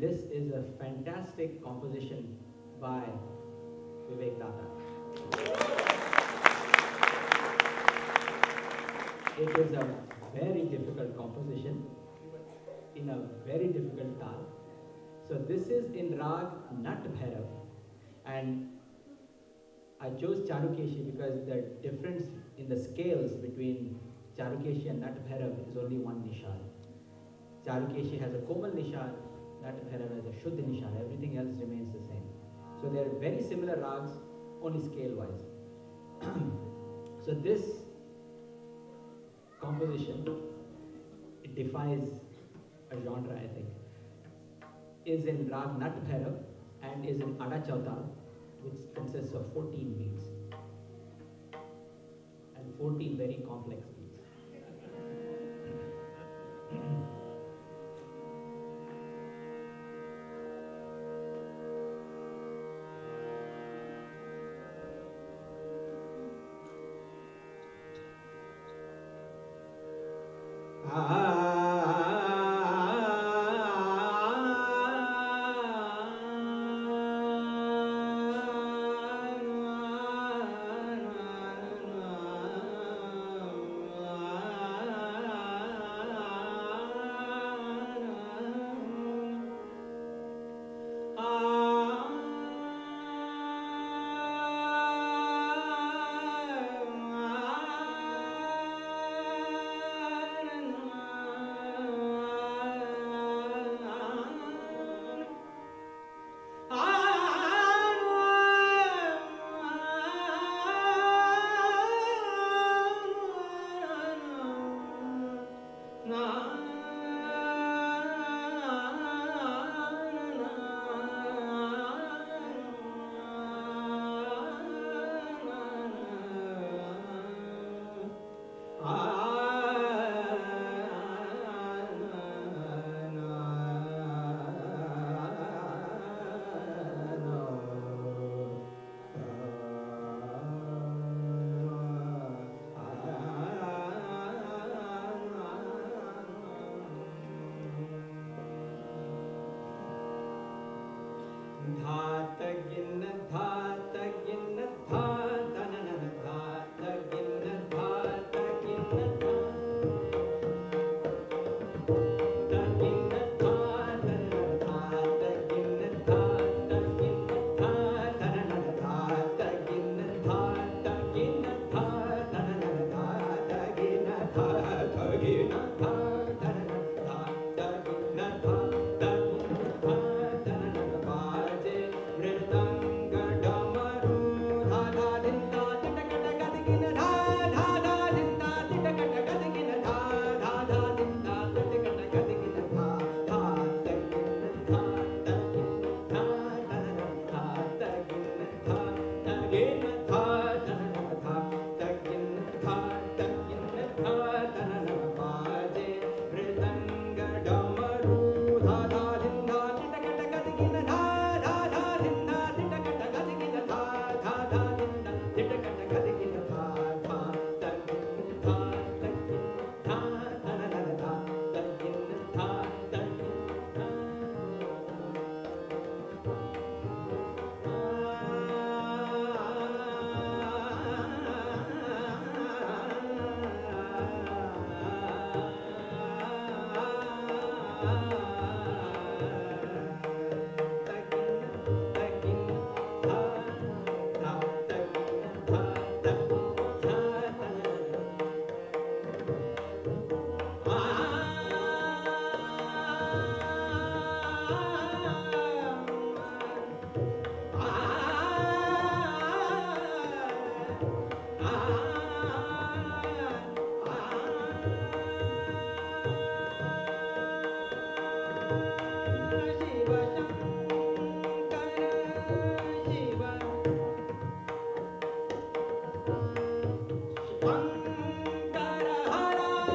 This is a fantastic composition by Vivek Data. It is a very difficult composition in a very difficult tal. So this is in Rag Nat Bhairav and I chose Charukeshi because the difference in the scales between Charukeshi and Nat Bhairav is only one nishad. Charukeshi has a Komal nishad, Nat Bhairav has a Shuddha nishad, everything else remains the same. So they are very similar rags, only scale wise. so this composition, it defies a genre, I think, is in Rag Nat Bhairav and is in Ada Chautal, which consists of 14 beats and 14 very complex Ah.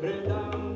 Vrindavan